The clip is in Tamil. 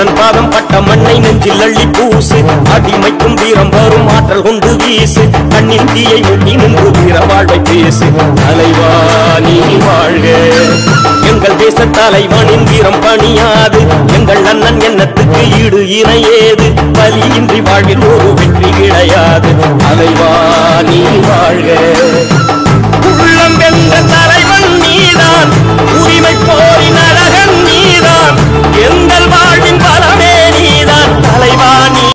அண்ணன் பாதம் பட்ட மண்ணை நெஞ்சில் அள்ளி பூசு. அடிமைக்கும் வீரம் வரும் ஆற்றல் கொண்டு வீசு. கண்ணின் தீயை முட்டி நின்று வீர வாழ்வை பேசு. தலைவா நீ வாழ்க. எங்கள் தேச தலைவனின் வீரம் பணியாது. எங்கள் அண்ணன் எண்ணத்துக்கு ஈடு இணையேது. பலியின்றி வாழ்வில் ஒரு வெற்றி கிடையாது. தலைவா நீ வாழ்க.